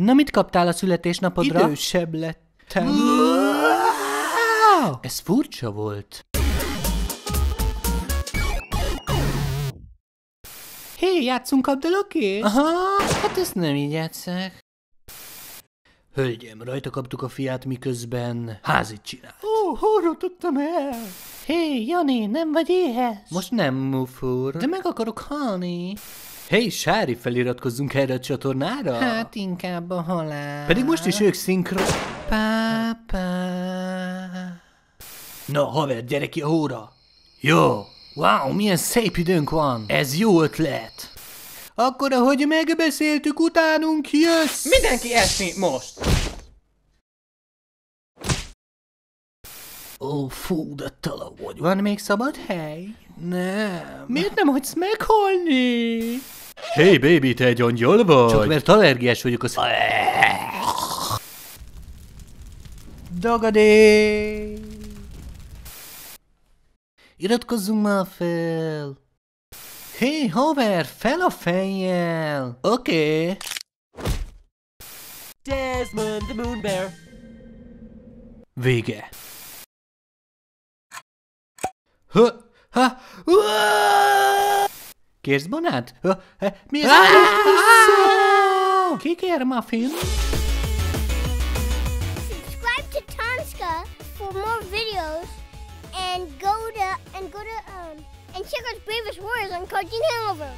Na, mit kaptál a születésnapodra? Idősebb lettem. Ez furcsa volt. Hé, játszunk abdalokés? Aha, hát ezt nem így játszák. Hölgyem, rajta kaptuk a fiát, miközben házit csinál. Ó, hol rontottam el? Hé, Jani, nem vagy éhes? Most nem, Mufur. De meg akarok halni. Hé, hey, Sári, feliratkozzunk erre a csatornára? Hát inkább a halál. Pedig most is ők szinkro... Pápá. Na, haver, gyere ki a hóra. Jó. Wow, milyen szép időnk van. Ez jó ötlet. Akkor, ahogy megbeszéltük, utánunk jössz. Mindenki esni most! Ó, fú, de tala vagy. Van még szabad hely? Nem. Miért nem hagysz meghalni? Hey, baby, te egy angyal vagy? Csak mert allergiás vagyok az... Dagadé! Iratkozzunk már fel! Hé, hey, haver, fel a fejjel! Oké. Okay. Desmond the Moon Bear. Vége. Ha, ha, Kérsz banát? Ha, ha, mi ez? Ki kér muffin? subscribe to Tonska for more videos and go to and go to um and check out Bravest Warriors on Cartoon Hangover.